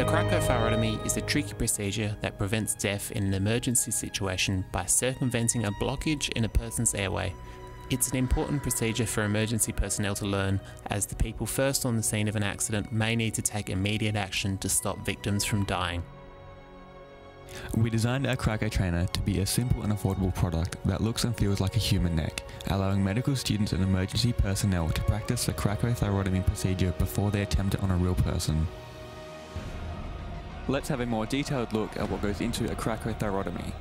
The cricothyrotomy is a tricky procedure that prevents death in an emergency situation by circumventing a blockage in a person's airway. It's an important procedure for emergency personnel to learn, as the people first on the scene of an accident may need to take immediate action to stop victims from dying. We designed our Crico Trainer to be a simple and affordable product that looks and feels like a human neck, allowing medical students and emergency personnel to practice the cricothyrotomy procedure before they attempt it on a real person. Let's have a more detailed look at what goes into a cricothyrotomy.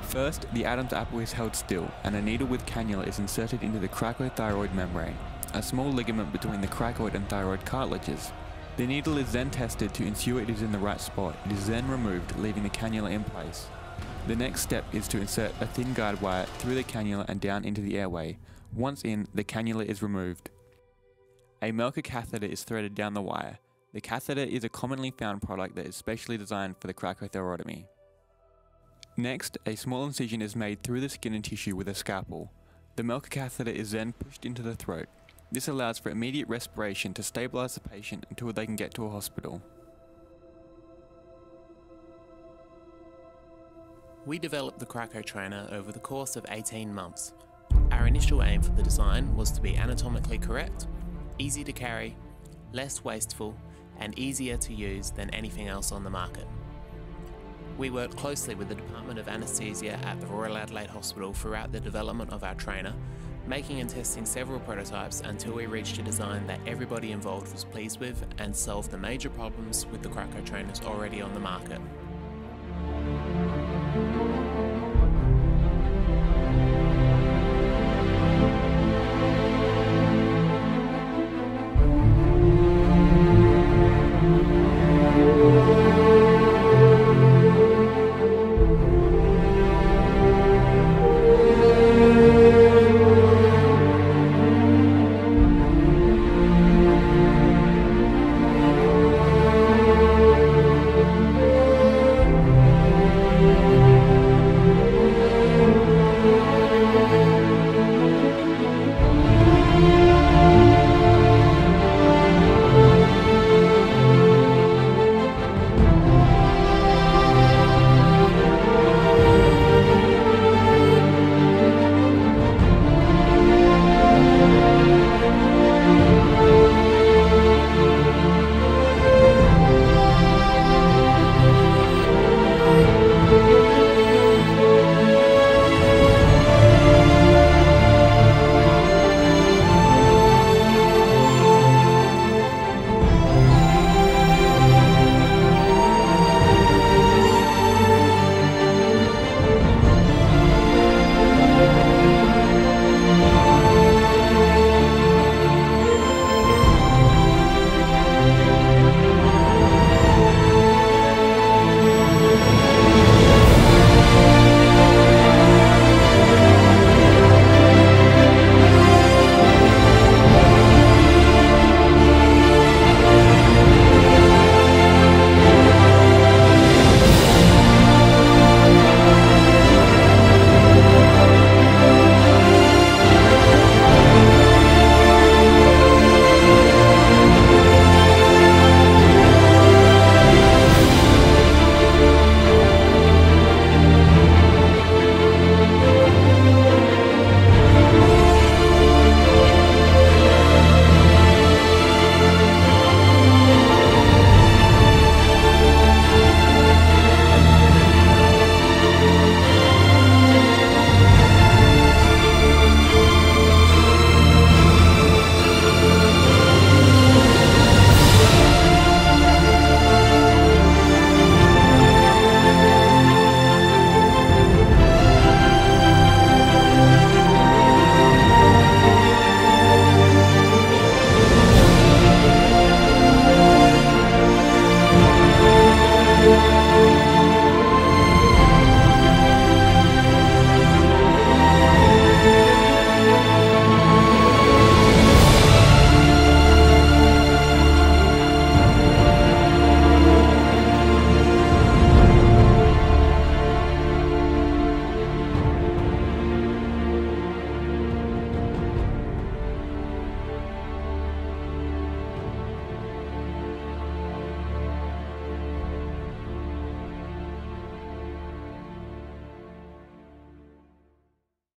First, the Adam's apple is held still and a needle with cannula is inserted into the cricothyroid membrane, a small ligament between the cricoid and thyroid cartilages. The needle is then tested to ensure it is in the right spot. It is then removed, leaving the cannula in place. The next step is to insert a thin guide wire through the cannula and down into the airway. Once in, the cannula is removed. A Melker catheter is threaded down the wire. The catheter is a commonly found product that is specially designed for the cricothyrotomy. Next, a small incision is made through the skin and tissue with a scalpel. The Melker catheter is then pushed into the throat. This allows for immediate respiration to stabilize the patient until they can get to a hospital. We developed the Crico Trainer over the course of 18 months. Our initial aim for the design was to be anatomically correct, easy to carry, less wasteful, and easier to use than anything else on the market. We worked closely with the Department of Anaesthesia at the Royal Adelaide Hospital throughout the development of our trainer, making and testing several prototypes until we reached a design that everybody involved was pleased with and solved the major problems with the Crico trainers already on the market.